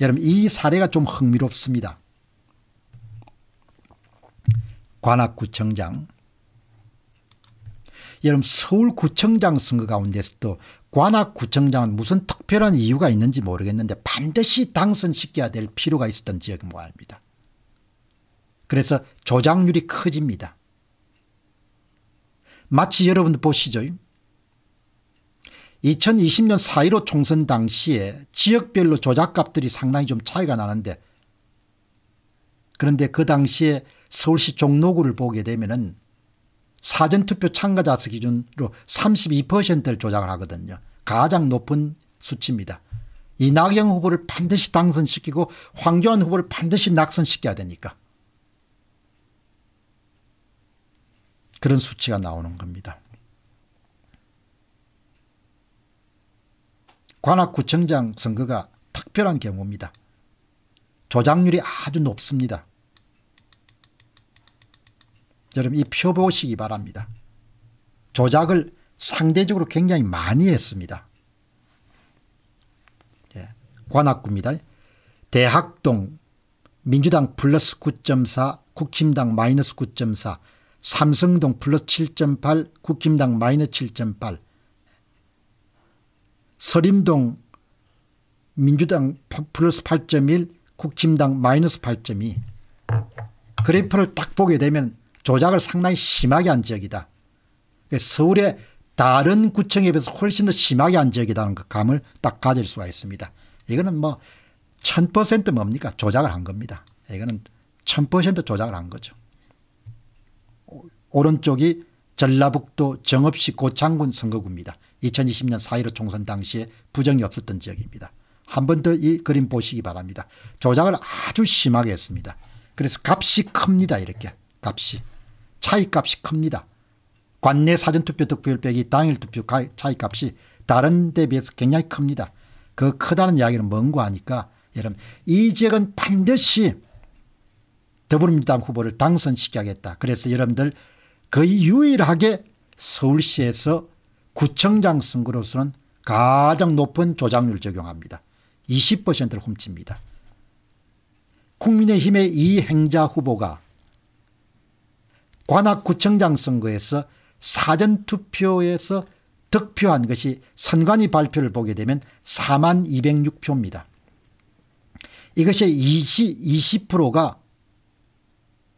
여러분 이 사례가 좀 흥미롭습니다. 관악구청장 여러분 서울구청장 선거 가운데서도 관악구청장은 무슨 특별한 이유가 있는지 모르겠는데 반드시 당선시켜야 될 필요가 있었던 지역이 뭐합니다. 그래서 조작률이 커집니다. 마치 여러분들 보시죠. 2020년 4.15 총선 당시에 지역별로 조작값들이 상당히 좀 차이가 나는데 그런데 그 당시에 서울시 종로구를 보게 되면 사전투표 참가자 수 기준으로 32%를 조작을 하거든요. 가장 높은 수치입니다. 이낙연 후보를 반드시 당선시키고 황교안 후보를 반드시 낙선시켜야 되니까. 그런 수치가 나오는 겁니다. 관악구청장 선거가 특별한 경우입니다. 조작률이 아주 높습니다. 여러분 이 표 보시기 바랍니다. 조작을 상대적으로 굉장히 많이 했습니다. 예, 관악구입니다. 대학동 민주당 플러스 9.4 국힘당 마이너스 9.4 삼성동 플러스 7.8 국힘당 마이너스 7.8 서림동 민주당 플러스 8.1 국힘당 마이너스 8.2 그래프를 딱 보게 되면 조작을 상당히 심하게 한 지역이다. 서울의 다른 구청에 비해서 훨씬 더 심하게 한 지역이라는 그 감을 딱 가질 수가 있습니다. 이거는 뭐 1000% 뭡니까 조작을 한 겁니다. 이거는 1000% 조작을 한 거죠. 오른쪽이 전라북도 정읍시 고창군 선거구입니다. 2020년 4.15 총선 당시에 부정이 없었던 지역입니다. 한 번 더 이 그림 보시기 바랍니다. 조작을 아주 심하게 했습니다. 그래서 값이 큽니다. 이렇게 값이. 차이값이 큽니다. 관내 사전투표 득표율 빼기 당일 투표 차이값이 다른 데 비해서 굉장히 큽니다. 그 크다는 이야기는 뭔가 하니까 여러분 이 지역은 반드시 더불어민주당 후보를 당선시켜야겠다. 그래서 여러분들 거의 유일하게 서울시에서 구청장 선거로서는 가장 높은 조작률 적용합니다. 20%를 훔칩니다. 국민의힘의 이 행자 후보가 관악구청장 선거에서 사전투표에서 득표한 것이 선관위 발표를 보게 되면 4만 206표입니다. 이것의 20, 20%가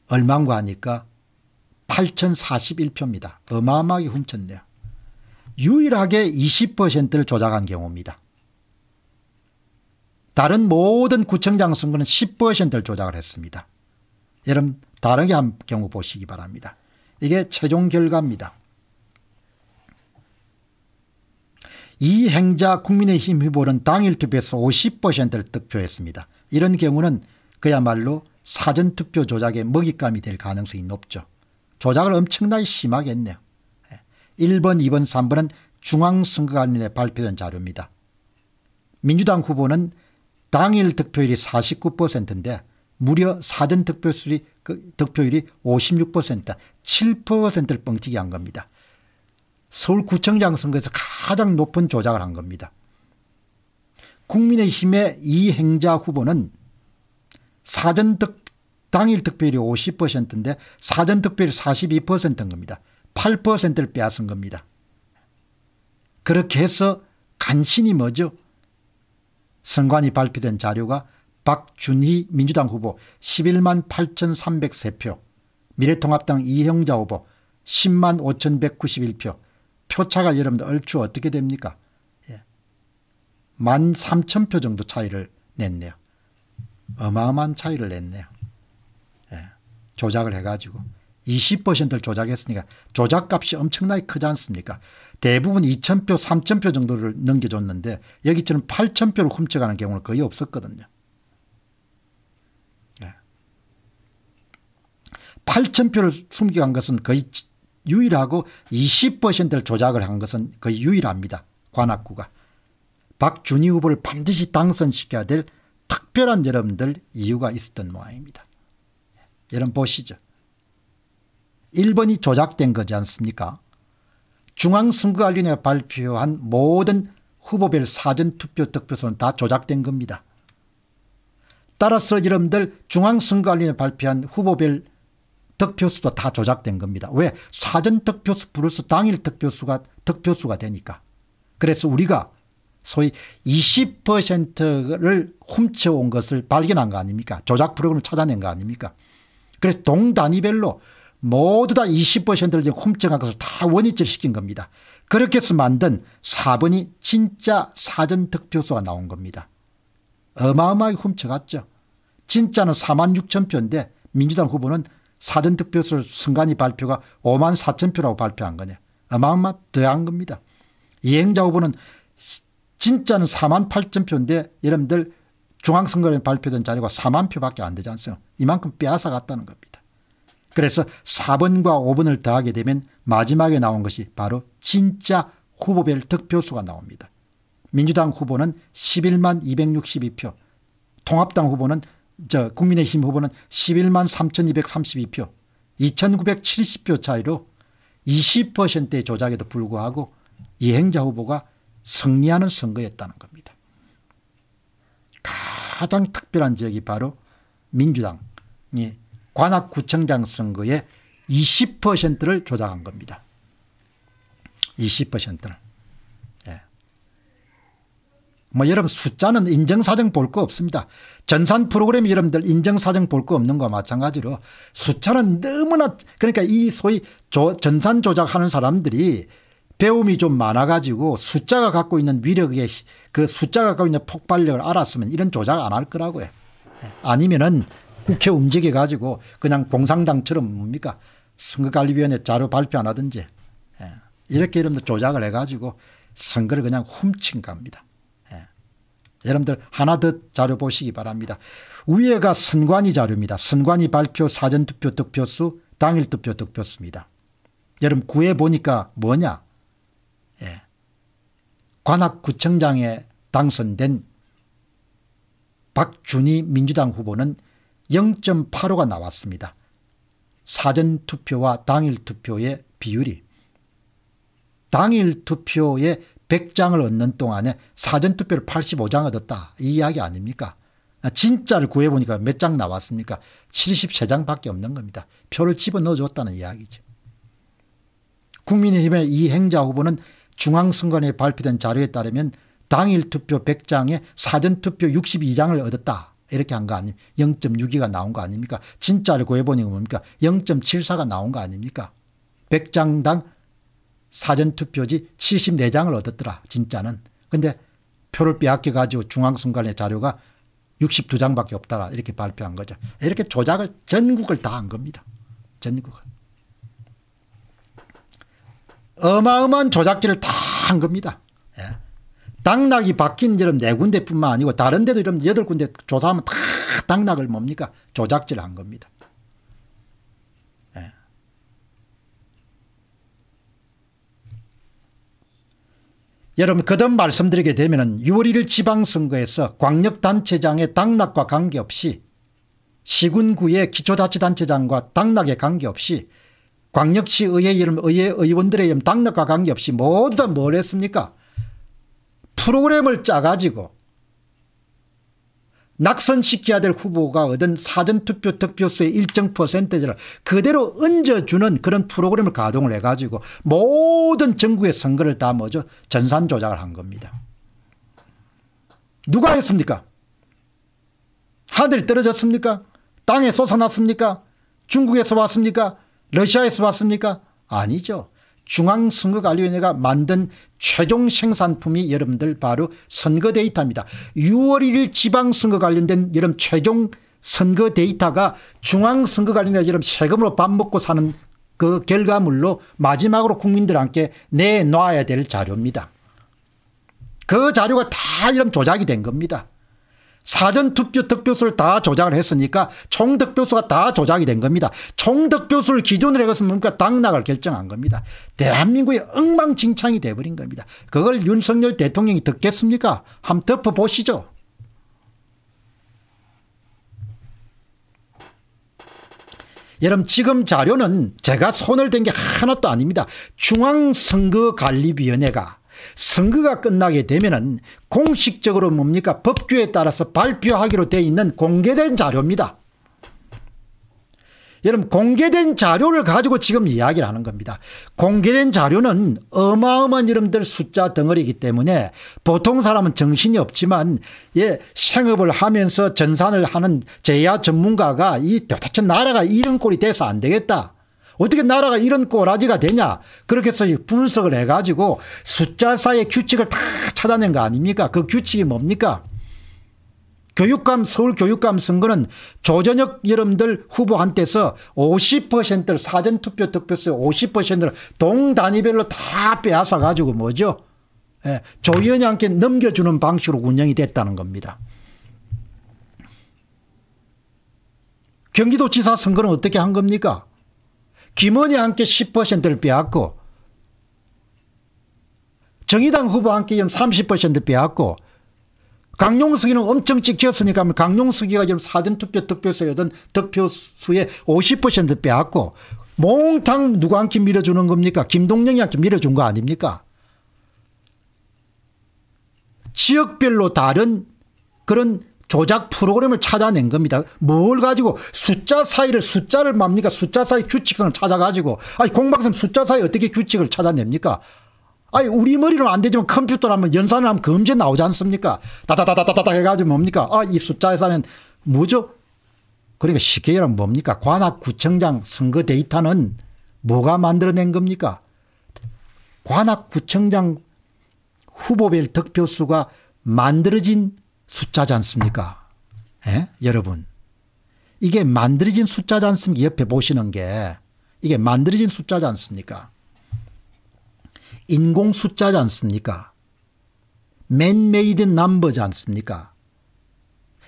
얼마인가 하니까 8041표입니다. 어마어마하게 훔쳤네요. 유일하게 20%를 조작한 경우입니다. 다른 모든 구청장 선거는 10%를 조작을 했습니다. 여러분 다르게 한 경우 보시기 바랍니다. 이게 최종 결과입니다. 이 행자 국민의힘 후보는 당일 투표에서 50%를 득표했습니다. 이런 경우는 그야말로 사전투표 조작의 먹잇감이 될 가능성이 높죠. 조작을 엄청나게 심하게 했네요. 1번, 2번, 3번은 중앙선거관리에 발표된 자료입니다. 민주당 후보는 당일 득표율이 49%인데 무려 사전 득표율이, 그 득표율이 56% 7%를 뻥튀기 한 겁니다. 서울구청장 선거에서 가장 높은 조작을 한 겁니다. 국민의힘의 이행자 후보는 사전 득 당일 득표율이 50%인데 사전 득표율이 42%인 겁니다. 8%를 빼앗은 겁니다. 그렇게 해서 간신히 뭐죠? 선관위 발표된 자료가 박준희 민주당 후보 11만 8,303표 미래통합당 이형자 후보 10만 5,191표 표차가 여러분들 얼추 어떻게 됩니까? 예. 1만 3천 표 정도 차이를 냈네요. 어마어마한 차이를 냈네요. 예. 조작을 해가지고 20%를 조작했으니까 조작값이 엄청나게 크지 않습니까? 대부분 2,000표 3,000표 정도를 넘겨줬는데 여기처럼 8,000표를 훔쳐가는 경우는 거의 없었거든요. 8천표를 숨겨간 것은 거의 유일하고 20%를 조작을 한 것은 거의 유일합니다. 관악구가. 박준희 후보를 반드시 당선시켜야 될 특별한 여러분들 이유가 있었던 모양입니다. 여러분 보시죠. 1번이 조작된 거지 않습니까 중앙선거관리위원회가 발표한 모든 후보별 사전투표 득표수는 다 조작된 겁니다. 따라서 여러분들 중앙선거관리에 발표한 후보별 득표수도 다 조작된 겁니다. 왜? 사전 득표수 플러스 당일 득표수가 득표수가 되니까. 그래서 우리가 소위 20%를 훔쳐온 것을 발견한 거 아닙니까? 조작 프로그램을 찾아낸 거 아닙니까? 그래서 동 단위별로 모두 다 20%를 훔쳐간 것을 다 원위치 시킨 겁니다. 그렇게 해서 만든 4번이 진짜 사전 득표수가 나온 겁니다. 어마어마하게 훔쳐갔죠. 진짜는 4만 6천 표인데 민주당 후보는 사전 득표수 선관위 발표가 5만 4천 표라고 발표한 거냐. 어마어마 더한 겁니다. 이행자 후보는 진짜는 4만 8천 표인데 여러분들 중앙선거에 발표된 자료가 4만 표밖에 안 되지 않습니까 이만큼 빼앗아 갔다는 겁니다. 그래서 4번과 5번을 더하게 되면 마지막에 나온 것이 바로 진짜 후보별 득표수가 나옵니다. 민주당 후보는 11만 262표 통합당 후보는 저 국민의힘 후보는 11만 3232표 2970표 차이로 20%의 조작에도 불구하고 이행자 후보가 승리하는 선거였다는 겁니다. 가장 특별한 지역이 바로 민주당이 관악구청장 선거의 20%를 조작한 겁니다. 20%를. 예. 뭐 여러분 숫자는 인정사정 볼 거 없습니다. 전산 프로그램 여러분들 인정사정 볼 거 없는 거와 마찬가지로 숫자는 너무나 그러니까 이 소위 조, 전산 조작하는 사람들이 배움이 좀 많아가지고 숫자가 갖고 있는 위력의 그 숫자가 갖고 있는 폭발력을 알았으면 이런 조작 안 할 거라고요. 예. 아니면은 국회 움직여 가지고 그냥 공상당처럼 뭡니까 선거관리위원회 자료 발표 안 하든지 예. 이렇게 여러분들 조작을 해가지고 선거를 그냥 훔친 겁니다. 예. 여러분들 하나 더 자료 보시기 바랍니다. 위에가 선관위 자료입니다. 선관위 발표 사전투표 득표수 당일투표 득표수입니다. 여러분 구해 보니까 뭐냐 예. 관악구청장에 당선된 박준희 민주당 후보는 0.85가 나왔습니다. 사전 투표와 당일 투표의 비율이 당일 투표에 100장을 얻는 동안에 사전 투표를 85장 얻었다 이 이야기 아닙니까 진짜를 구해보니까 몇 장 나왔습니까 73장밖에 없는 겁니다. 표를 집어넣어 줬다는 이야기죠. 국민의힘의 이 행자 후보는 중앙선관위에 발표된 자료에 따르면 당일 투표 100장에 사전 투표 62장을 얻었다. 이렇게 한 거 아닙니까? 0.62가 나온 거 아닙니까? 진짜를 구해보니 뭡니까? 0.74가 나온 거 아닙니까? 100장당 사전 투표지 74장을 얻었더라. 진짜는. 근데 표를 빼앗겨 가지고 중앙선관위 자료가 62장밖에 없더라. 이렇게 발표한 거죠. 이렇게 조작을 전국을 다 한 겁니다. 전국을. 어마어마한 조작기를 다 한 겁니다. 예. 당락이 바뀐 이런 네 군데뿐만 아니고 다른 데도 이런 여덟 군데 조사하면 다 당락을 뭡니까 조작질 한 겁니다. 예. 여러분 거듭 말씀드리게 되면 6월 1일 지방선거에서 광역단체장의 당락과 관계없이 시군구의 기초자치단체장과 당락에 관계없이 광역시 의회 의원들의 당락과 관계없이 모두 다 뭘 했습니까 프로그램을 짜가지고 낙선시켜야 될 후보가 얻은 사전투표 득표수의 일정 퍼센테이지를 그대로 얹어주는 그런 프로그램을 가동을 해가지고 모든 전국의 선거를 다 뭐죠 전산 조작을 한 겁니다. 누가 했습니까 하늘이 떨어졌습니까 땅에 솟아났습니까 중국에서 왔습니까 러시아에서 왔습니까? 아니죠. 중앙선거관리위원회가 만든 최종 생산품이 여러분들 바로 선거 데이터입니다. 6월 1일 지방선거 관련된 여러분 최종 선거 데이터가 중앙선거관리위원회 여러분 세금으로 밥 먹고 사는 그 결과물로 마지막으로 국민들한테 내놔야 될 자료입니다. 그 자료가 다 이런 조작이 된 겁니다. 사전 투표 득표수를 다 조작을 했으니까 총 득표수가 다 조작이 된 겁니다. 총 득표수를 기준으로 해서 뭡니까 당락을 결정한 겁니다. 대한민국이 엉망진창이 돼버린 겁니다. 그걸 윤석열 대통령이 듣겠습니까? 한번 덮어보시죠. 여러분 지금 자료는 제가 손을 댄 게 하나도 아닙니다. 중앙선거관리위원회가 선거가 끝나게 되면은 공식적으로 뭡니까 법규에 따라서 발표하기로 되어 있는 공개된 자료입니다. 여러분 공개된 자료를 가지고 지금 이야기를 하는 겁니다. 공개된 자료는 어마어마한 여러분들 숫자 덩어리이기 때문에 보통 사람은 정신이 없지만 예 생업을 하면서 전산을 하는 제야 전문가가 이 도대체 나라가 이런 꼴이 돼서 안 되겠다. 어떻게 나라가 이런 꼬라지가 되냐? 그렇게 해서 분석을 해가지고 숫자사의 규칙을 다 찾아낸 거 아닙니까? 그 규칙이 뭡니까? 교육감 서울 교육감 선거는 조전혁 여러분들 후보한테서 50%를 사전투표 득표수 50%를 동단위별로 다 빼앗아 가지고 뭐죠? 예, 조의원한테 넘겨주는 방식으로 운영이 됐다는 겁니다. 경기도지사 선거는 어떻게 한 겁니까 김원희 함께 10%를 빼앗고 정의당 후보 함께 30% 빼앗고 강용석이는 엄청 찍혔으니까 강용석이가 지금 사전투표 득표수에 얻은 득표수의 50% 빼앗고 몽탕 누구한테 밀어주는 겁니까? 김동영이한테 밀어준 거 아닙니까? 지역별로 다른 그런 조작 프로그램을 찾아낸 겁니다. 뭘 가지고 숫자 사이를 숫자를 맙니까? 숫자 사이 규칙성을 찾아가지고. 아니 공방선 숫자 사이 어떻게 규칙을 찾아냅니까? 아니 우리 머리로는 안 되지만 컴퓨터로 하면 연산을 하면 검제 나오지 않습니까? 다다다다다다 해가지고 뭡니까? 아 이 숫자 에서는 뭐죠? 그러니까 쉽게 얘기하면 뭡니까? 관악구청장 선거 데이터는 뭐가 만들어낸 겁니까? 관악구청장 후보별 득표수가 만들어진 숫자지 않습니까? 예? 여러분. 이게 만들어진 숫자지 않습니까? 옆에 보시는 게. 이게 만들어진 숫자지 않습니까? 인공 숫자지 않습니까? 맨메이드 넘버지 않습니까?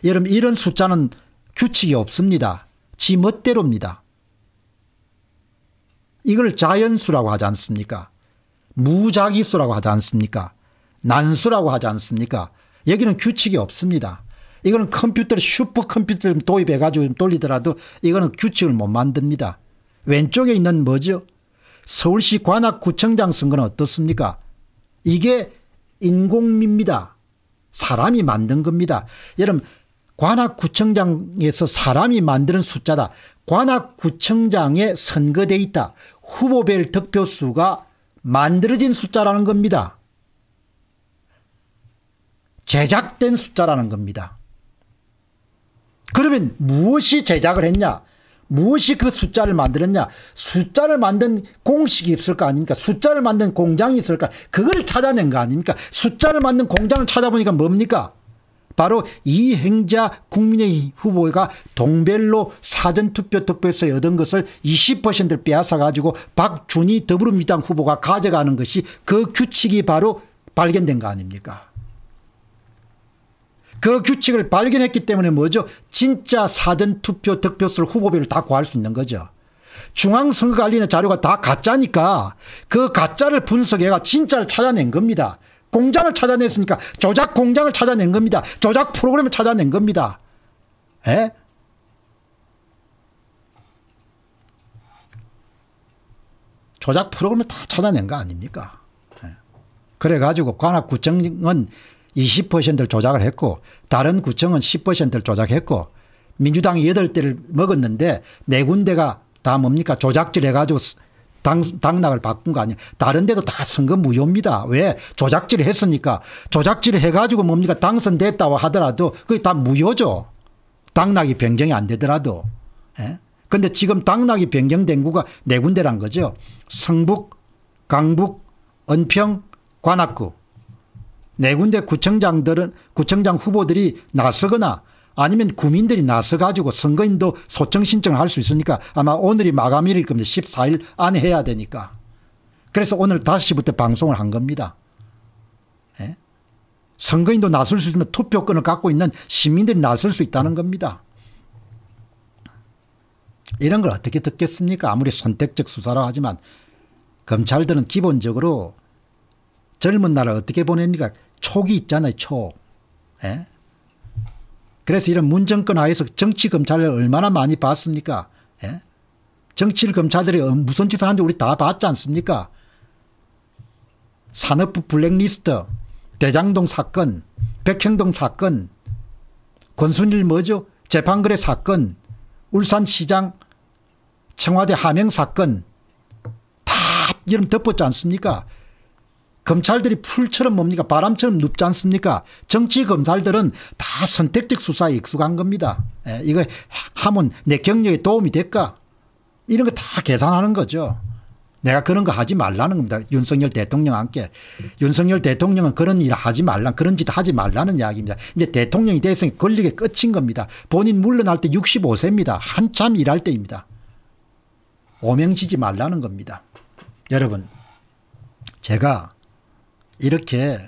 여러분 이런 숫자는 규칙이 없습니다. 지 멋대로입니다. 이걸 자연수라고 하지 않습니까? 무작위수라고 하지 않습니까? 난수라고 하지 않습니까 여기는 규칙이 없습니다. 이거는 컴퓨터를 슈퍼컴퓨터를 도입해 가지고 돌리더라도 이거는 규칙을 못 만듭니다. 왼쪽에 있는 뭐죠 서울시 관악구청장 선거는 어떻습니까 이게 인공미입니다. 사람이 만든 겁니다. 여러분 관악구청장에서 사람이 만드는 숫자다. 관악구청장의 선거돼 있다. 후보별 득표수가 만들어진 숫자라는 겁니다. 제작된 숫자라는 겁니다. 그러면 무엇이 제작을 했냐? 무엇이 그 숫자를 만들었냐? 숫자를 만든 공식이 있을 거 아닙니까? 숫자를 만든 공장이 있을까? 그걸 찾아낸 거 아닙니까? 숫자를 만든 공장을 찾아보니까 뭡니까? 바로 이행자 국민의 후보가 동별로 사전투표 득표에서 얻은 것을 20%를 빼앗아 가지고 박준희 더불어민주당 후보가 가져가는 것이 그 규칙이 바로 발견된 거 아닙니까 그 규칙을 발견했기 때문에 뭐죠 진짜 사전투표 득표수를 후보별로 다 구할 수 있는 거죠. 중앙선거관리는 자료가 다 가짜니까 그 가짜를 분석해가 진짜를 찾아낸 겁니다. 공장을 찾아냈으니까 조작 공장을 찾아낸 겁니다. 조작 프로그램을 찾아낸 겁니다. 에? 조작 프로그램을 다 찾아낸 거 아닙니까? 그래가지고 관악구청은 20%를 조작을 했고 다른 구청은 10%를 조작했고 민주당이 8대를 먹었는데 네 군데가 다 뭡니까 조작질 해가지고 당, 당락을 바꾼 거 아니에요. 다른 데도 다 선거 무효입니다. 왜? 조작질을 했으니까. 조작질을 해가지고 뭡니까? 당선됐다고 하더라도 그게 다 무효죠. 당락이 변경이 안 되더라도. 예? 근데 지금 당락이 변경된 구가 네 군데란 거죠. 성북, 강북, 은평, 관악구. 네 군데 구청장들은 구청장 후보들이 나서거나 아니면 구민들이 나서 가지고 선거인도 소청 신청을 할 수 있으니까 아마 오늘이 마감일일 겁니다. 14일 안에 해야 되니까. 그래서 오늘 5시부터 방송을 한 겁니다. 예? 선거인도 나설 수 있으면 투표권을 갖고 있는 시민들이 나설 수 있다는 겁니다. 이런 걸 어떻게 듣겠습니까 아무리 선택적 수사라 하지만 검찰들은 기본적으로 젊은 날을 어떻게 보냅니까 촉이 있잖아요. 촉. 예? 그래서 이런 문정권 하에서 정치 검찰을 얼마나 많이 봤습니까 예? 정치 검찰들이 무슨 짓을 하는지 우리 다 봤지 않습니까 산업부 블랙리스트 대장동 사건 백형동 사건 권순일 뭐죠 재판거래 사건 울산시장 청와대 하명 사건 다 이름 덮었지 않습니까 검찰들이 풀처럼 뭡니까 바람처럼 눕지 않습니까 정치 검찰들은 다 선택적 수사에 익숙한 겁니다 예, 이거 하면 내 경력에 도움이 될까 이런 거 다 계산하는 거죠 내가 그런 거 하지 말라는 겁니다. 윤석열 대통령 함께. 윤석열 대통령은 그런 일 하지 말라 그런 짓 하지 말라는 이야기입니다. 이제 대통령이 대성이 권력의 끝인 겁니다. 본인 물러날 때 65세입니다. 한참 일할 때입니다. 오명지지 말라는 겁니다. 여러분 제가 이렇게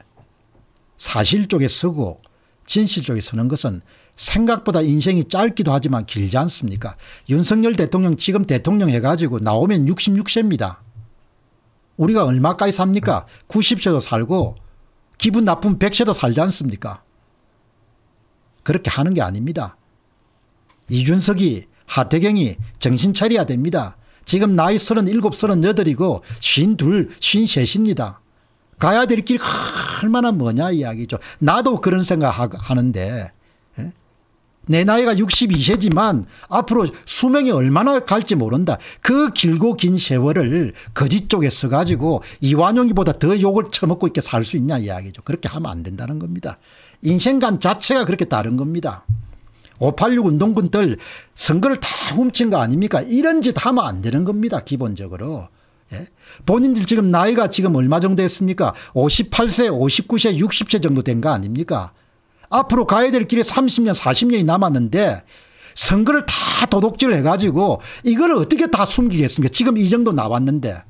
사실 쪽에 서고 진실 쪽에 서는 것은 생각보다 인생이 짧기도 하지만 길지 않습니까 윤석열 대통령 지금 대통령 해가지고 나오면 66세입니다. 우리가 얼마까지 삽니까 90세도 살고 기분 나쁜 100세도 살지 않습니까 그렇게 하는 게 아닙니다. 이준석이 하태경이 정신 차려야 됩니다. 지금 나이 37, 38이고 52, 53입니다. 가야 될 길이 얼마나 뭐냐 이야기죠. 나도 그런 생각하는데 내 나이가 62세지만 앞으로 수명이 얼마나 갈지 모른다. 그 길고 긴 세월을 거짓 쪽에 써가지고 이완용이보다 더 욕을 처먹고 있게 살 수 있냐 이야기죠. 그렇게 하면 안 된다는 겁니다. 인생관 자체가 그렇게 다른 겁니다. 586 운동군들 선거를 다 훔친 거 아닙니까? 이런 짓 하면 안 되는 겁니다. 기본적으로. 예? 본인들 지금 나이가 지금 얼마 정도 했습니까? 58세, 59세, 60세 정도 된 거 아닙니까? 앞으로 가야 될 길이 30년 40년이 남았는데 선거를 다 도둑질 해가지고 이걸 어떻게 다 숨기겠습니까 지금 이 정도 나왔는데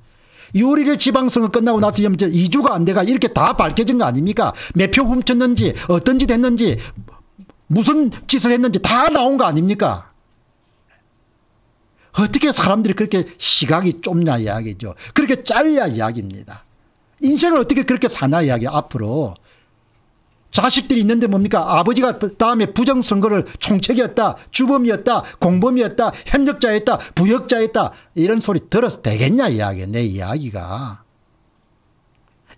6일 지방선거 끝나고 나서 2주가 안 돼가 이렇게 다 밝혀진 거 아닙니까 몇 표 훔쳤는지 어떤 짓 했는지 무슨 짓을 했는지 다 나온 거 아닙니까 어떻게 사람들이 그렇게 시각이 좁냐 이야기죠. 그렇게 짧냐 이야기입니다. 인생을 어떻게 그렇게 사냐 이야기 앞으로. 자식들이 있는데 뭡니까? 아버지가 다음에 부정선거를 총책이었다 주범이었다 공범이었다 협력자였다 부역자였다 이런 소리 들어서 되겠냐 이야기 내 이야기가.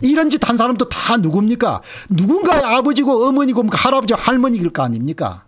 이런 짓 한 사람도 다 누굽니까? 누군가의 아버지고 어머니고 할아버지 할머니일 거 아닙니까